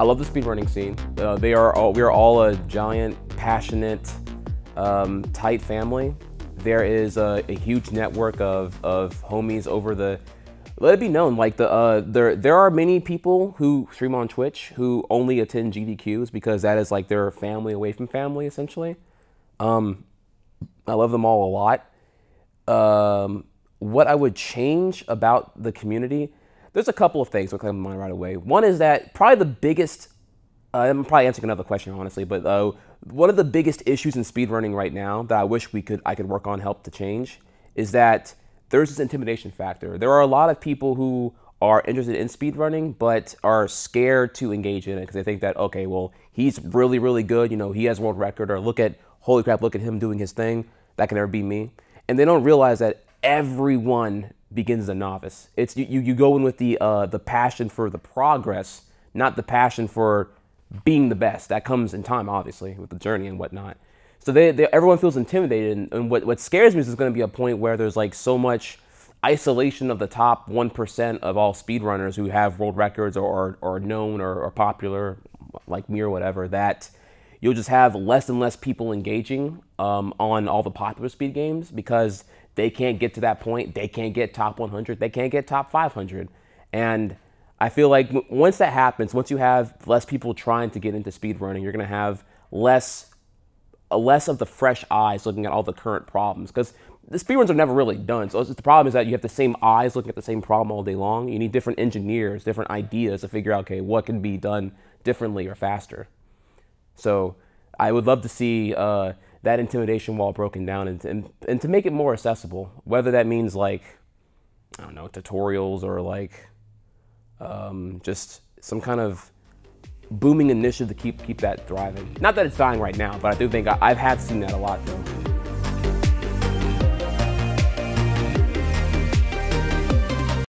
I love the speedrunning scene. Uh, they are all, we are all a giant, passionate, um, tight family. There is a, a, huge network of, of homies over the. Let it be known, like the uh, there there are many people who stream on Twitch who only attend GDQs because that is like their family away from family essentially. Um, I love them all a lot. Um, what I would change about the community, there's a couple of things that come to mind right away. One is that probably the biggest, uh, I'm probably answering another question honestly, but uh, one of the biggest issues in speedrunning right now that I wish we could I could work on help to change is that there's this intimidation factor. There are a lot of people who are interested in speedrunning but are scared to engage in it because they think that okay, well, he's really really good, you know, he has world record or look at holy crap, look at him doing his thing. That can never be me. And they don't realize that everyone begins a novice. It's you, you go in with the uh, the passion for the progress, not the passion for being the best. That comes in time, obviously, with the journey and whatnot. So they, they everyone feels intimidated, and, and what what scares me is there's going to be a point where there's like so much isolation of the top one percent of all speedrunners who have world records or or, or known or, or popular, like me or whatever that you'll just have less and less people engaging um, on all the popular speed games because they can't get to that point. They can't get top 100. They can't get top 500. And I feel like once that happens, once you have less people trying to get into speed running, you're going to have less less of the fresh eyes looking at all the current problems because the speedruns are never really done. So the problem is that you have the same eyes looking at the same problem all day long. You need different engineers, different ideas to figure out, okay, what can be done differently or faster. So I would love to see uh, that intimidation wall broken down and, and, and to make it more accessible, whether that means like, I don't know, tutorials or like um, just some kind of booming initiative to keep keep that thriving. Not that it's dying right now, but I do think I, I have seen that a lot though.